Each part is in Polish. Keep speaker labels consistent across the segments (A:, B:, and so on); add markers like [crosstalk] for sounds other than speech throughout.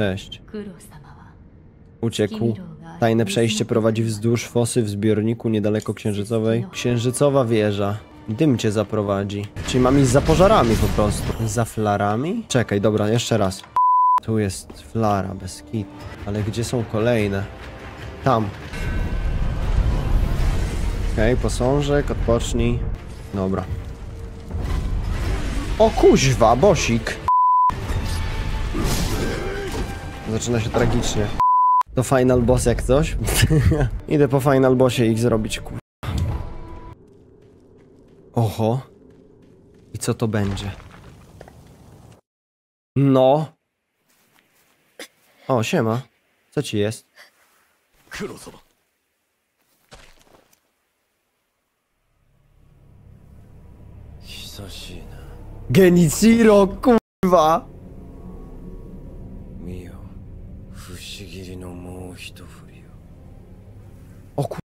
A: Cześć. Uciekł. Tajne przejście prowadzi wzdłuż fosy w zbiorniku niedaleko księżycowej. Księżycowa wieża. Dym cię zaprowadzi. Czyli mam iść za pożarami po prostu. Za flarami? Czekaj, dobra, jeszcze raz. Tu jest flara, bez kit. Ale gdzie są kolejne? Tam. Okej, okay, posążek, odpocznij. Dobra. O kuźwa, bosik. Zaczyna się tragicznie. To final boss jak coś. [laughs] Idę po final bossie ich zrobić, kurwa. Oho. I co to będzie? No. O, siema. Co ci jest? Genichiro, kurwa!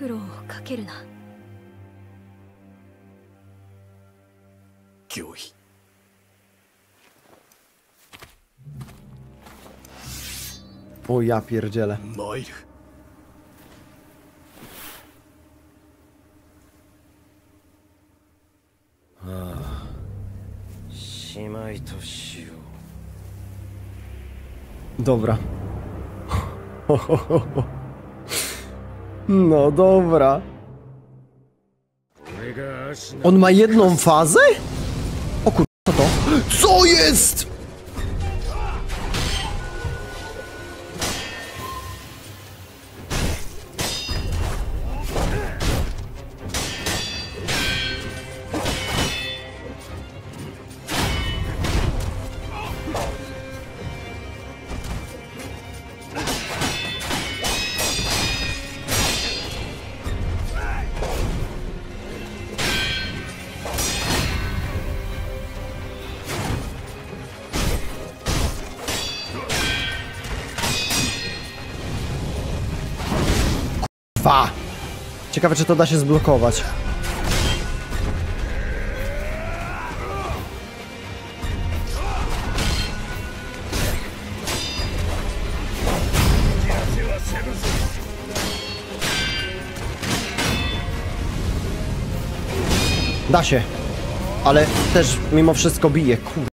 B: フロンをかけるな
C: 行為
A: O ja pierdzielę.
C: Moir. Shimai to siu. Dobra. Ho, ho, ho,
A: ho. No dobra. On ma jedną fazę? O kur... co to? Co jest? Dwa. Ciekawe, czy to da się zblokować. Da się. Ale też mimo wszystko bije, kurwa.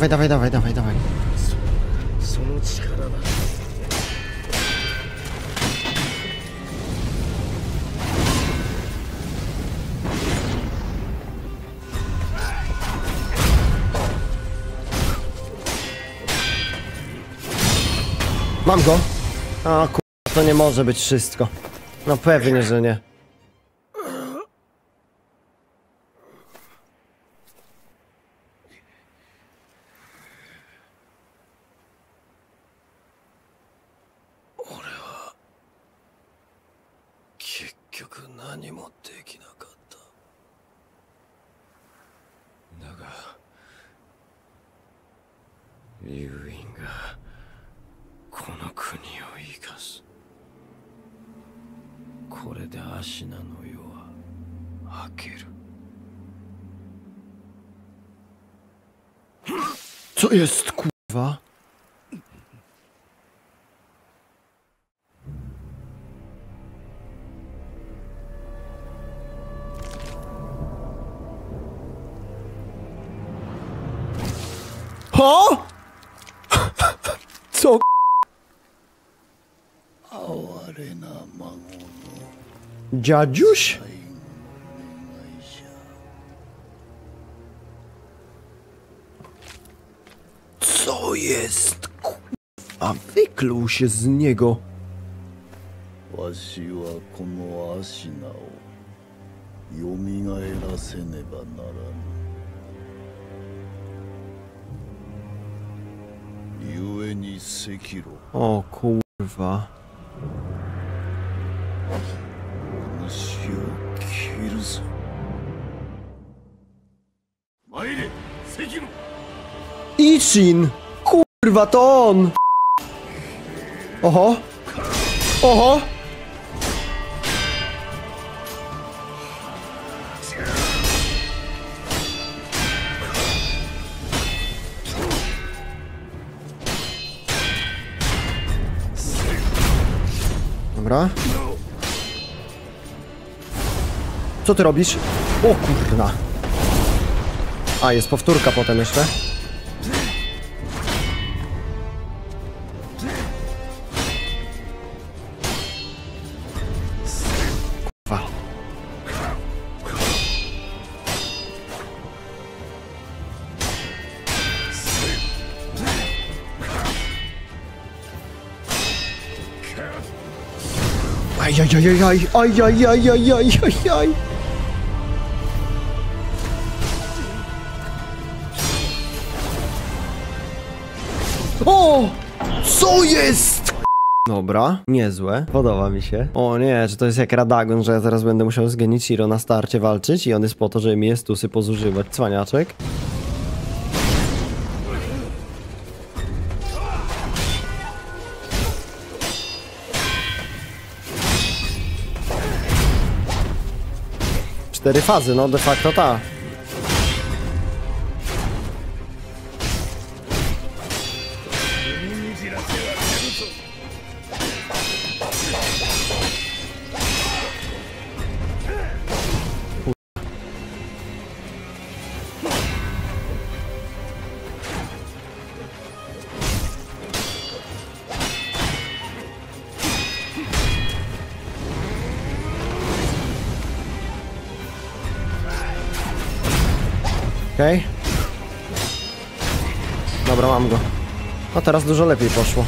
A: Dawaj, dawaj, dawaj, dawaj, dawaj. Mam go? A kurwa, to nie może być wszystko. No pewnie, że nie. Ho? Co Dziadziuś? Co jest? A wykluł się z niego.
D: Yomigaeraseneba naranu. broni z
A: O kurwa. Ichin! Kurwa, to on! Oho! Oho! Dobra. Co ty robisz? O kurna. A, jest powtórka potem jeszcze. Ajajajajaj, ajajajajajajaj. O! Co jest? Dobra, niezłe, podoba mi się. O nie, czy to jest jak Radagon, że ja teraz będę musiał z Genichiro na starcie walczyć i on jest po to, żeby mi estusy pozużywać. Cwaniaczek. Cztery fazy, no de facto ta. Okej. Okay. Dobra, mam go. No teraz dużo lepiej poszło.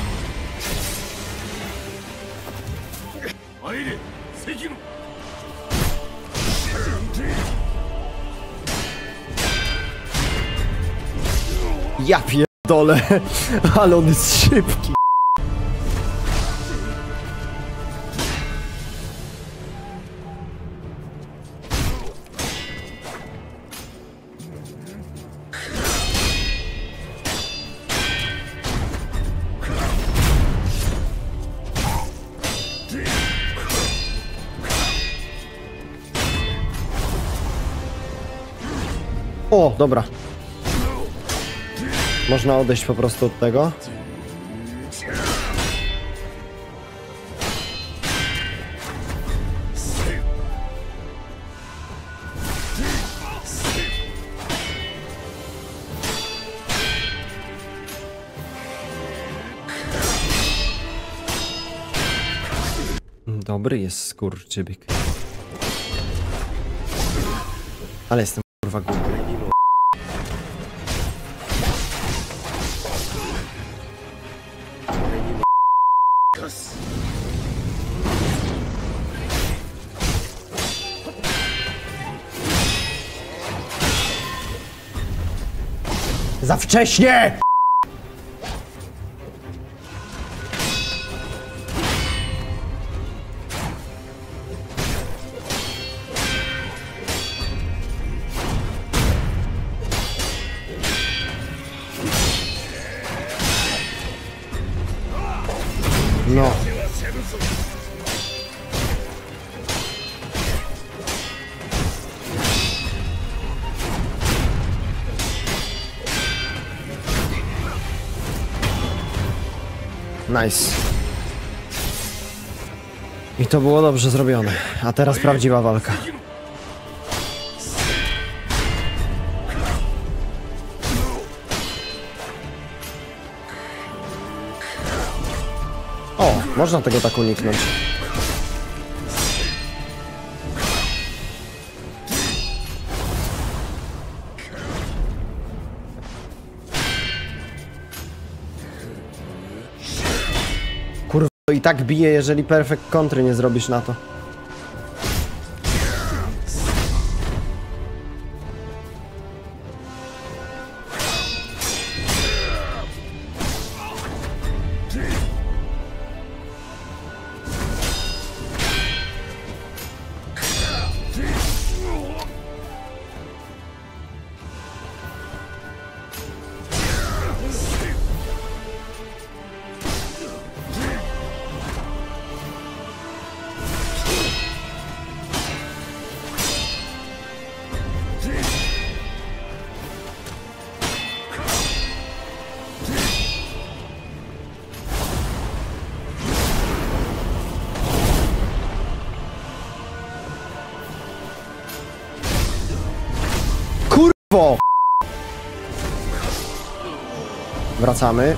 A: Ja pierdolę, [laughs] ale on jest szybki. O, dobra. Można odejść po prostu od tego. Dobry jest skurczybyk. Ale jestem kurwa głupi. Za wcześnie! Nice. I to było dobrze zrobione. A teraz prawdziwa walka. O, można tego tak uniknąć. Tak bije, jeżeli perfekt kontry nie zrobisz na to. Wracamy.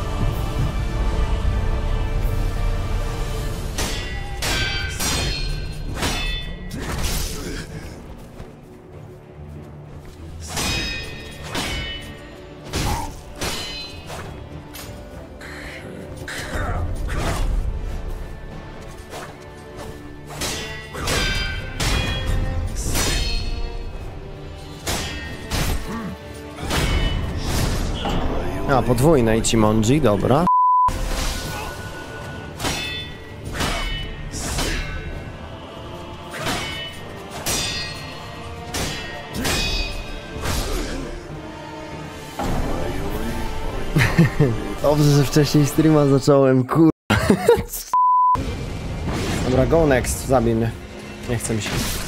A: A, podwójne Ichimonji, dobra. [laughs] Dobrze, że wcześniej streama zacząłem, kur... [laughs] Dobra, go next, zabij mnie. Nie chcę mi się.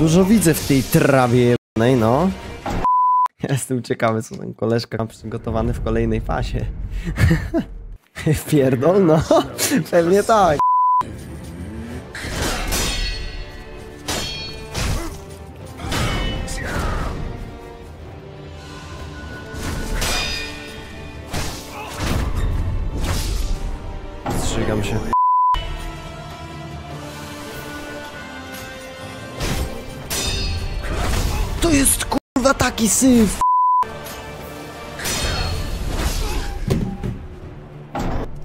A: Dużo widzę w tej trawie jebanej, no. Jestem ciekawy, co ten koleżka ma przygotowany w kolejnej fazie. [laughs] Pierdol, no. Pewnie tak. Taki syf!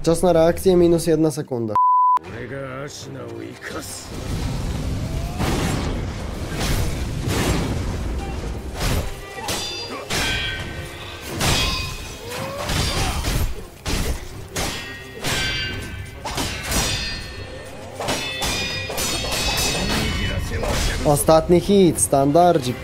A: Czas na reakcję minus jedna sekunda. Ostatni hit, standardzik.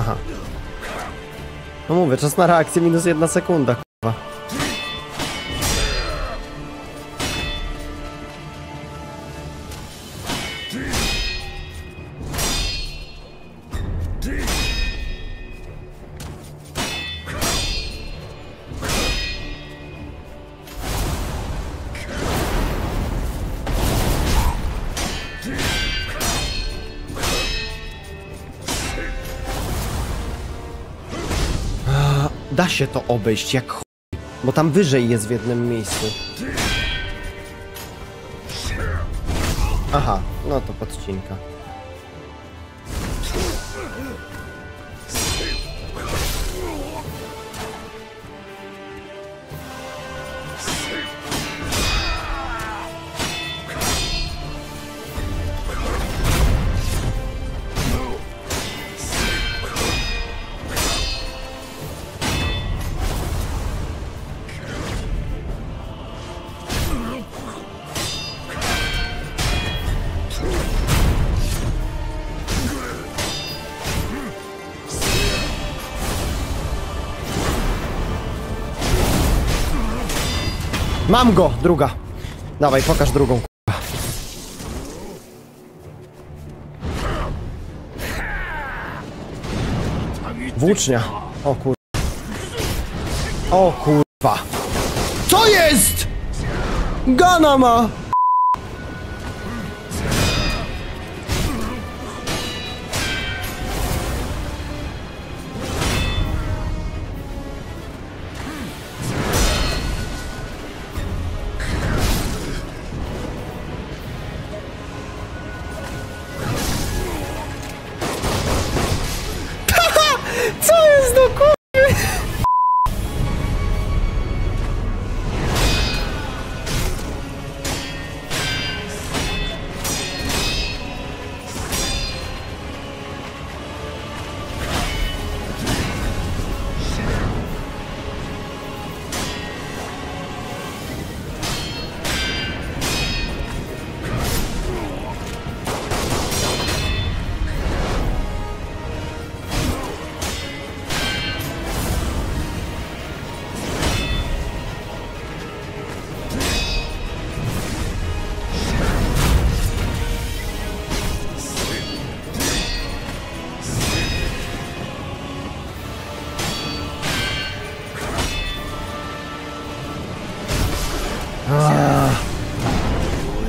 A: Aha. No mówię, czas na reakcję minus jedna sekunda, kurwa. Się to obejść jak chuj, bo tam wyżej jest w jednym miejscu. Aha, no to podcinka. Mam go! Druga. Dawaj, pokaż drugą. k***a. Włócznia. O kur... O kurwa. Co jest? Gana ma!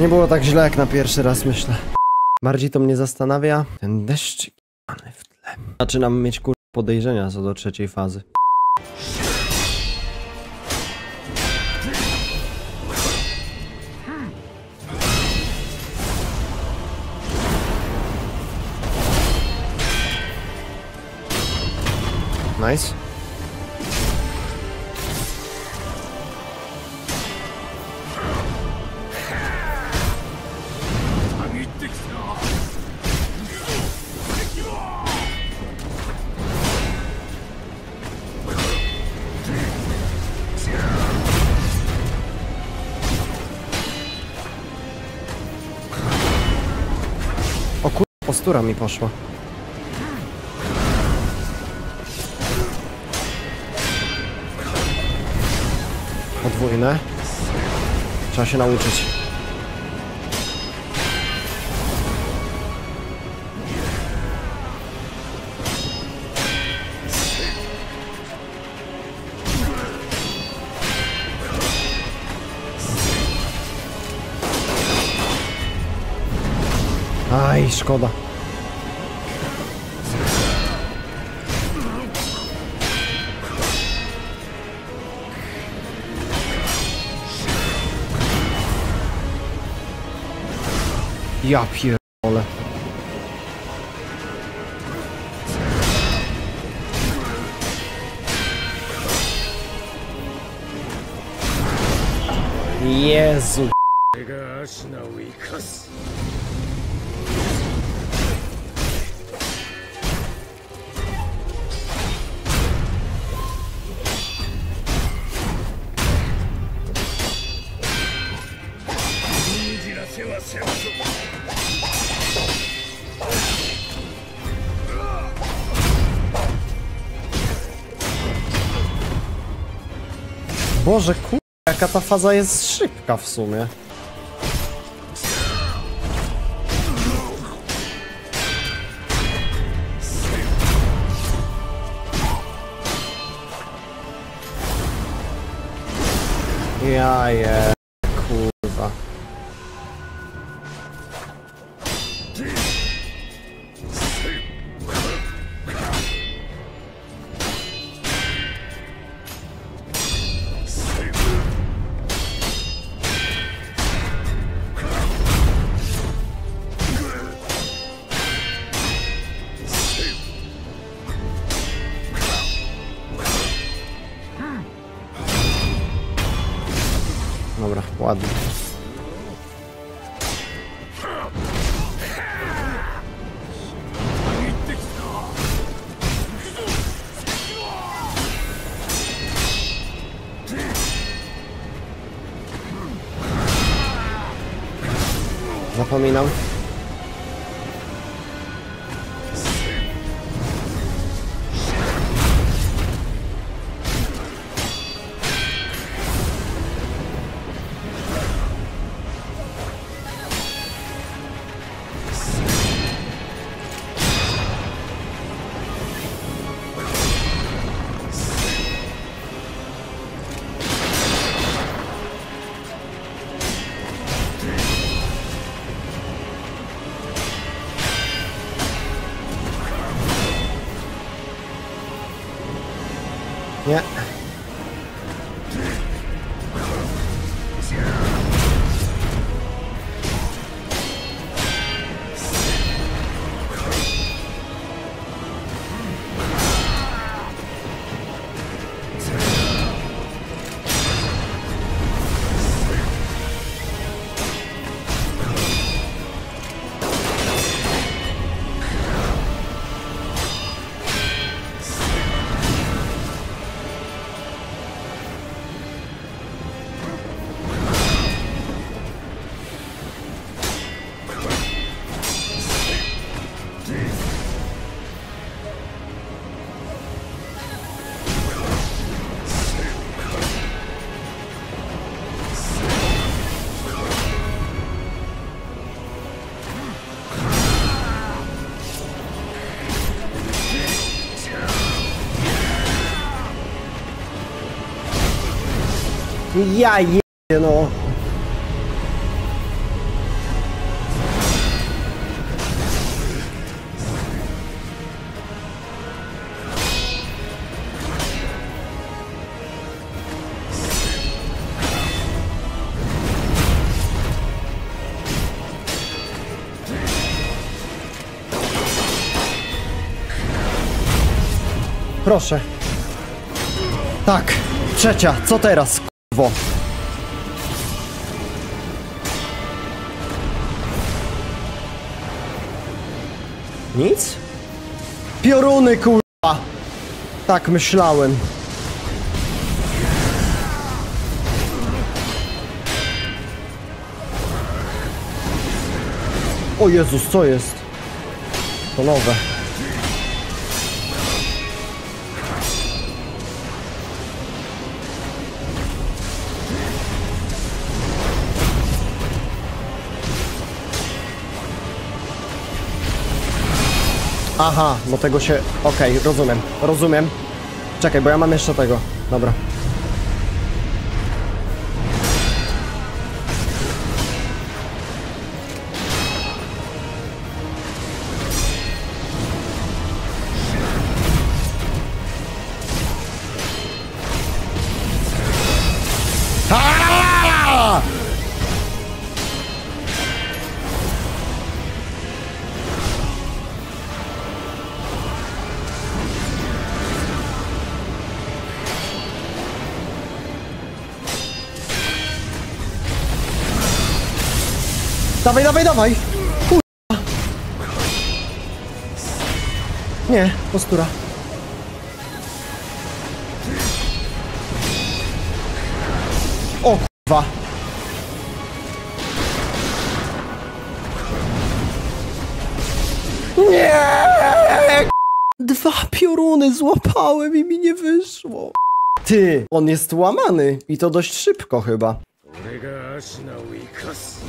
A: Nie było tak źle jak na pierwszy raz, myślę. Bardziej to mnie zastanawia ten deszcz w tle. Zaczynam mieć kur... podejrzenia co do trzeciej fazy. Nice. Postura mi poszła. Podwójne. Trzeba się nauczyć. Szkoda. Ja pierdolę. Jezu. Boże, kur... jaka ta faza jest szybka w sumie. Ja je, Dobra, ładnie. Zapominam. Nie. Ja je... no. Proszę. Tak. Trzecia. Co teraz, kurwo? Nic? Pioruny, kurwa! Tak myślałem. O Jezus, co jest? To nowe. Aha, bo tego się... Okej, rozumiem, rozumiem. Czekaj, bo ja mam jeszcze tego. Dobra. Dawaj, dawaj, dawaj! Kurwa! Nie, postura. O kurwa! Nie! Dwa pioruny złapałem i mi nie wyszło. Ty, on jest łamany i to dość szybko chyba.
C: 俺がアシナを生かす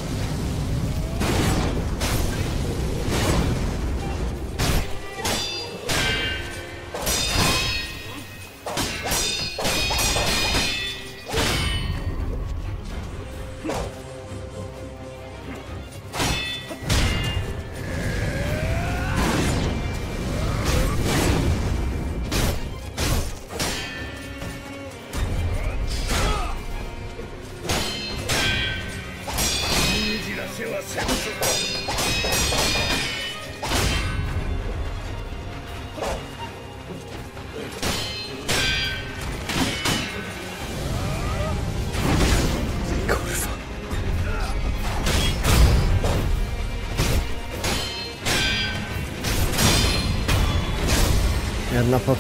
A: Jedna.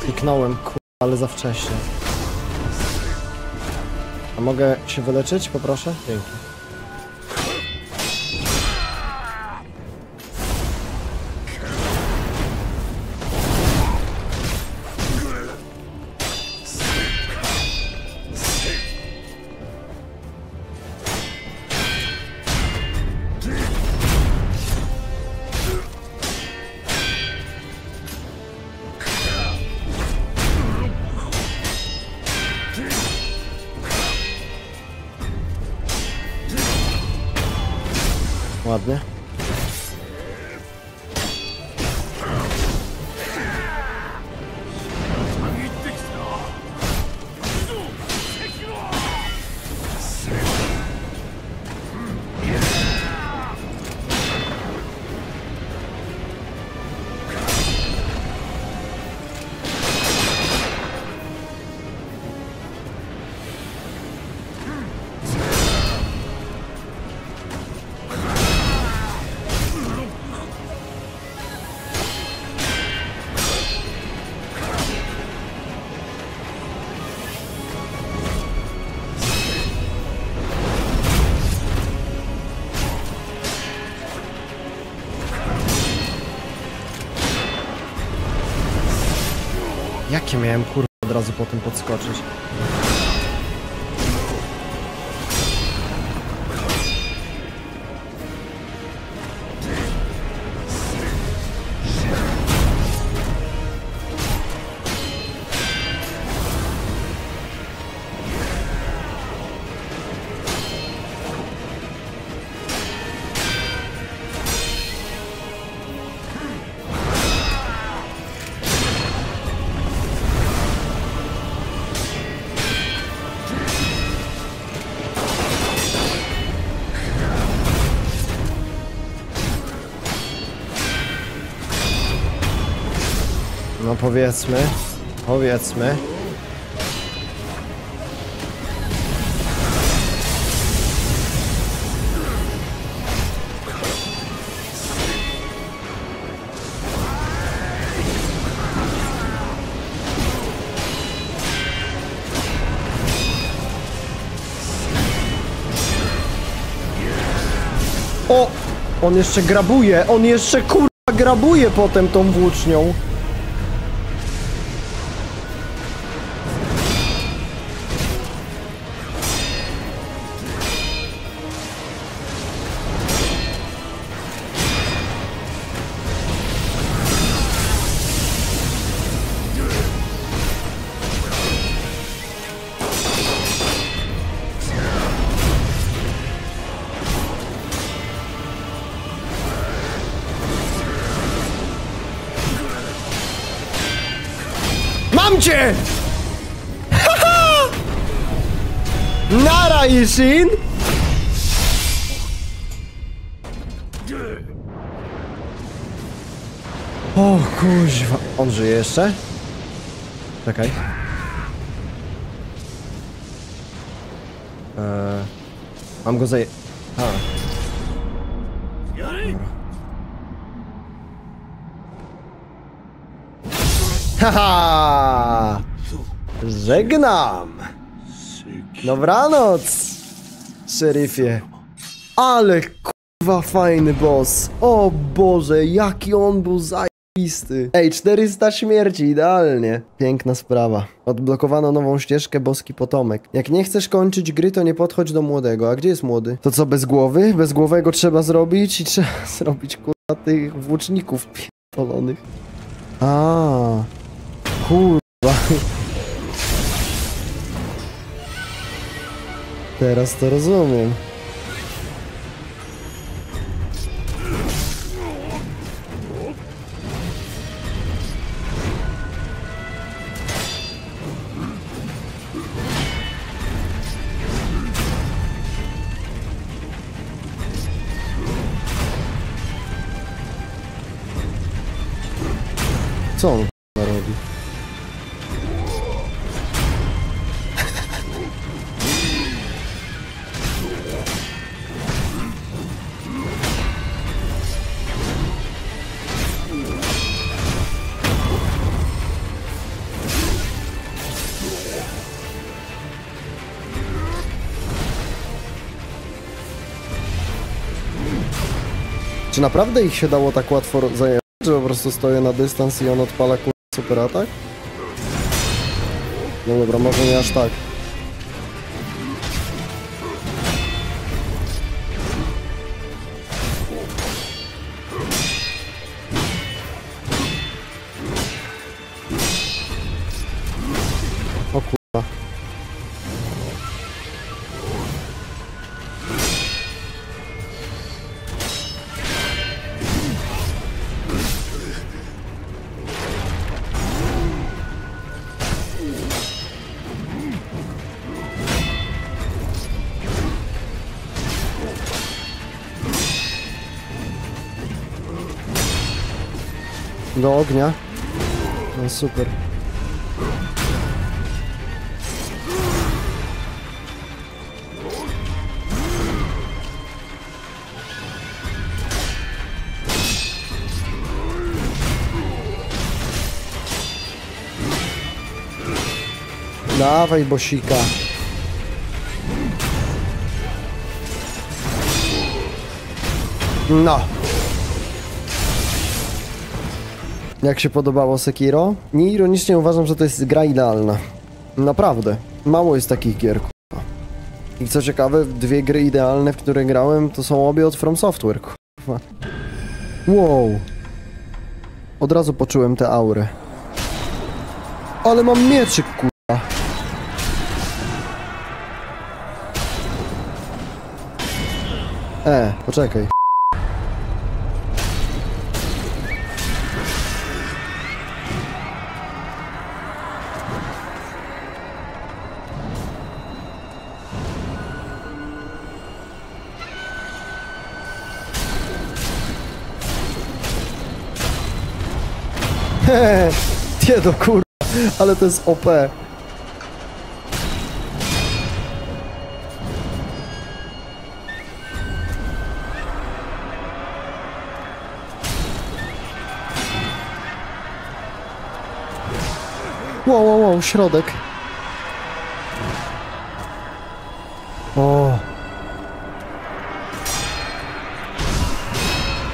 A: Kliknąłem, kur... ale za wcześnie. A mogę się wyleczyć, poproszę? Dzięki. Jakie miałem kurwa od razu po tym podskoczyć? Powiedzmy, powiedzmy. O! On jeszcze grabuje, on jeszcze kurwa grabuje potem tą włócznią. Żyje jeszcze? Czekaj. Eee, mam go zaje... A. Haha! Żegnam! Dobranoc, szeryfie. Ale kurwa fajny boss. O Boże, jaki on był zajebisty. Ej, 400 śmierci, idealnie. Piękna sprawa. Odblokowano nową ścieżkę Boski Potomek. Jak nie chcesz kończyć gry, to nie podchodź do młodego. A gdzie jest młody? To co, bez głowy? Bez głowego trzeba zrobić i [laughs] trzeba zrobić kurwa tych włóczników pierdolonych. A, kurwa. [laughs] Teraz to rozumiem. Co on k***a, robi? Czy naprawdę ich się dało tak łatwo zająć, że po prostu stoję na dystans i on odpala kur... super atak? No dobra, może nie aż tak. Do ognia. No super. Dawaj, bosika. No. Jak się podobało Sekiro? Nieironicznie uważam, że to jest gra idealna. Naprawdę. Mało jest takich gier. I co ciekawe, dwie gry idealne, w które grałem, to są obie od From Software, kurwa. Wow. Od razu poczułem tę aurę. Ale mam mieczyk, kurwa. E, poczekaj. [laughs] nie do kurwa, ale to jest OP. Wow, wow, wow, środek. O.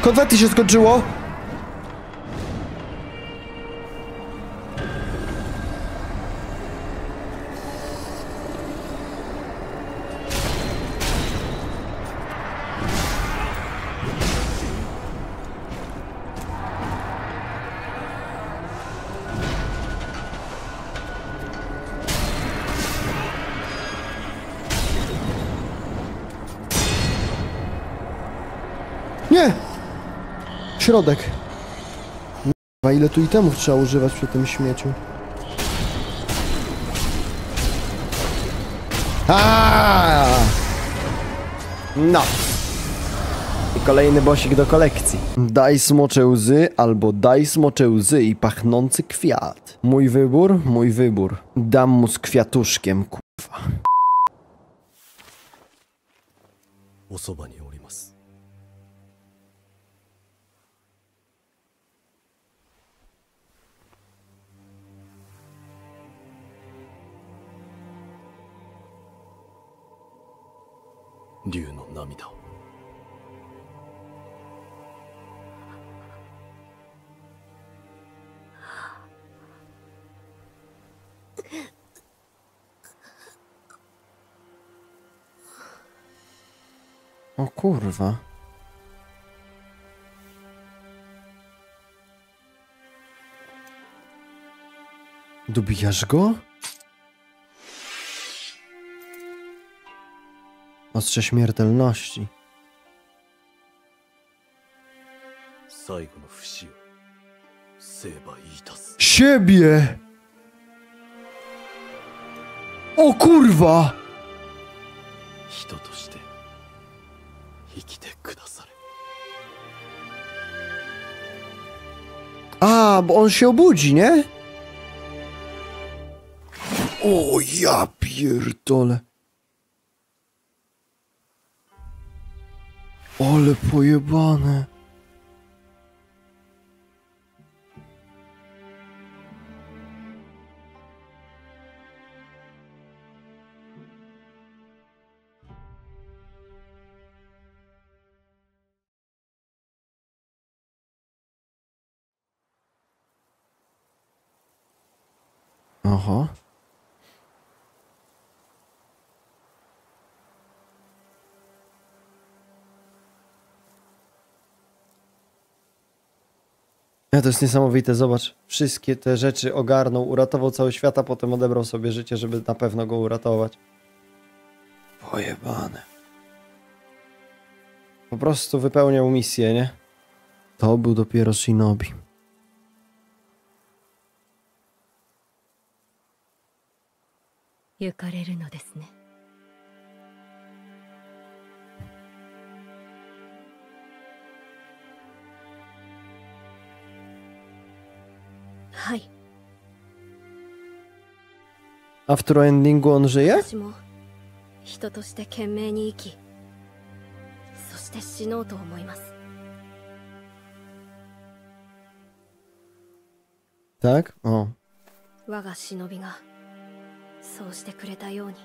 A: Konfetti się skończyło. Środek. A ile tu itemów trzeba używać przy tym śmieciu? Aaaa! No. I kolejny bosik do kolekcji. Daj smocze łzy albo daj smocze łzy i pachnący kwiat. Mój wybór, mój wybór. Dam mu z kwiatuszkiem, kurwa.
C: おそばに 竜の涙を
A: O kurwa. Dobijasz go? ostrze śmiertelności. Siebie! O kurwa! A, bo on się obudzi, nie? O ja pierdolę. Ale pojebane. Aha. Ja to jest niesamowite, zobacz, wszystkie te rzeczy ogarnął, uratował cały świat, a potem odebrał sobie życie, żeby na pewno go uratować. Pojebane. Po prostu wypełniał misję, nie? To był dopiero Shinobi.
B: 行かれるのですね はい。
A: A w true endingu on żyje?
B: 私も人として懸命に生きそして死のうと思います
A: Tak? O.
B: 我が忍びがそうしてくれたように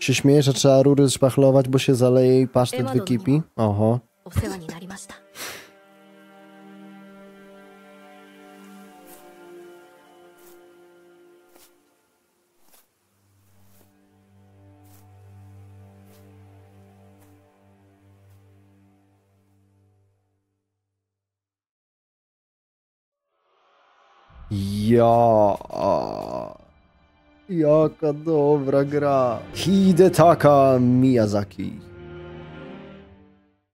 A: Się śmieje, że trzeba rury szpachlować, bo się zaleje i pasztet wykipi? Oho.
B: お世話になりました
A: Ja. Jaka dobra gra. Hidetaka Miyazaki.